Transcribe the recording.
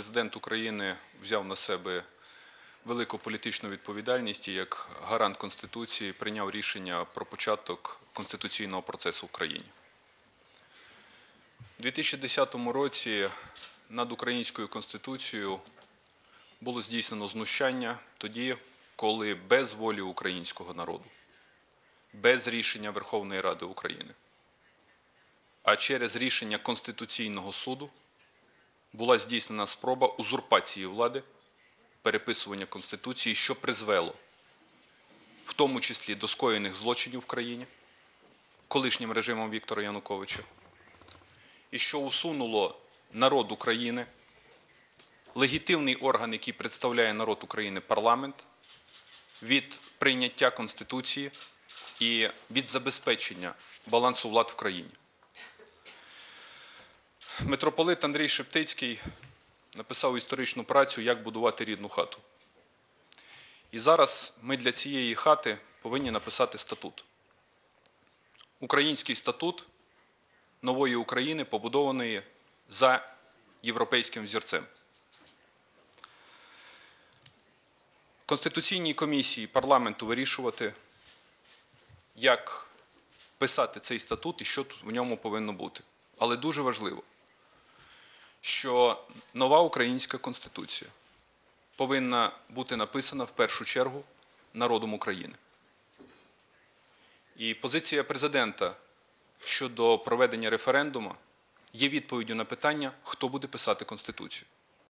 президент України взяв на себе велику політичну відповідальність і як гарант Конституції прийняв рішення про початок конституційного процесу в країні. У 2010 році над українською конституцією було здійснено знущання тоді, коли без волі українського народу, без рішення Верховної Ради України, а через рішення Конституційного суду була здійснена спроба узурпації влади, переписування Конституції, що призвело в тому числі до скоєних злочинів в країні колишнім режимом Віктора Януковича, і що усунуло народ України, легітимний орган, який представляє народ України, парламент, від прийняття Конституції і від забезпечення балансу влад в країні. Митрополит Андрій Шептицький написав історичну працю Як будувати рідну хату. І зараз ми для цієї хати повинні написати статут. Український статут нової України, побудованої за європейським взірцем. Конституційній комісії парламенту вирішувати, як писати цей статут і що тут в ньому повинно бути. Але дуже важливо, що нова українська конституція повинна бути написана в першу чергу народом України. І позиція президента щодо проведення референдуму є відповіддю на питання, хто буде писати Конституцію.